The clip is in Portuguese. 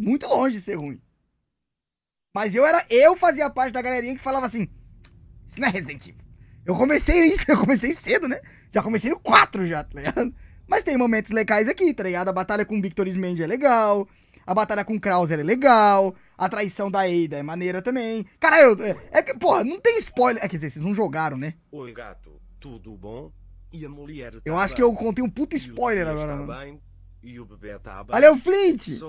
Muito longe de ser ruim. Mas eu era. Eu fazia parte da galerinha que falava assim. Isso não é Resident Evil. Eu comecei isso, eu comecei cedo, né? Já comecei no 4 já, tá ligado? Mas tem momentos legais aqui, tá ligado? A batalha com o Victor Ismend é legal. A batalha com Krauser é legal. A traição da Ada é maneira também. Caralho. É, é que, porra, não tem spoiler. É, quer dizer, vocês não jogaram, né? Oi, gato, tudo bom? E a mulher tá Eu acho acho que eu contei um puto spoiler agora, mano. bem? E o bebê tá bem? Valeu, Flint! So